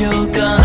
就刚。